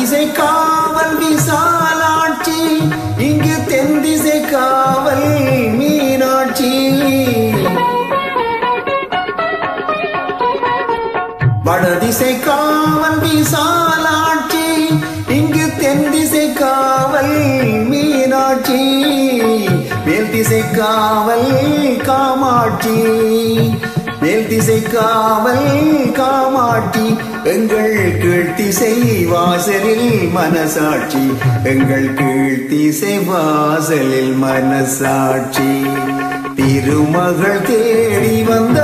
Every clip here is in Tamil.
வடதிசை காவல் விசாலாட்சி இங்கு தென் திசை காவல் மீனாட்சி. வடதிசை காவல் விசாலாட்சி இங்கு தென் திசை காவல் மீனாட்சி. மேல் திசை காவல் காமாட்சி. மேல் திசை காவல் காமாட்சி எங்கள் கீழ்த்திசை வாசலில் மனசாட்சி எங்கள் கீழ்த்திசை வாசலில் மனசாட்சி. திருமகள் தேடி வந்த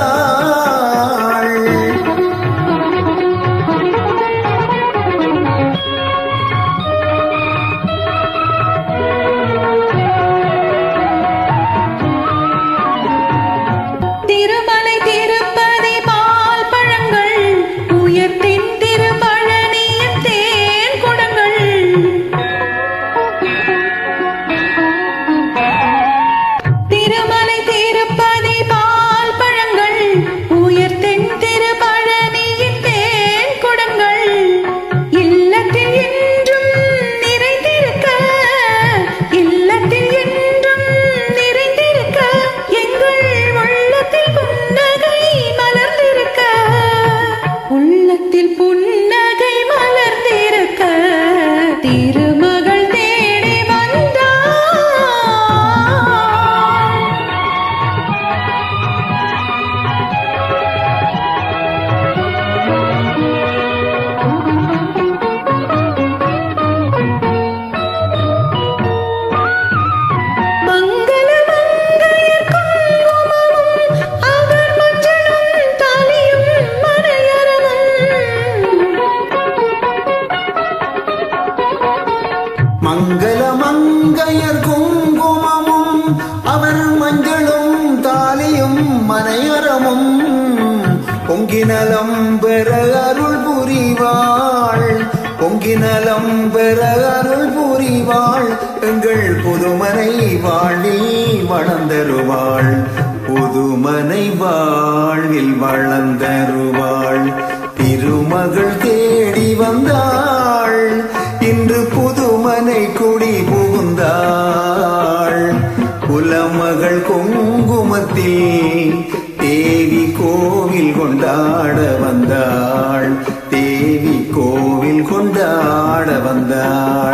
மங்கள மங்கையர் குங்குமமும் அவர் மஞ்சளும் தாலியும் மனையரமும். பொங்கினலம் பெற அருள் புரிவாள் பொங்கினலம் பெற அருள் புரிவாள். எங்கள் புதுமனை வாழில் வளர்ந்தருவாள் புதுமனை வாழ்வில் வளர்ந்தருவாள். திருமகள் தேடி கும்பனை குடி புகுந்தாள். குலமகள் குங்குமத்தில் தேவி கோவில் கொண்டாட வந்தாள். தேவி கோவில் கொண்டாட வந்தாள்.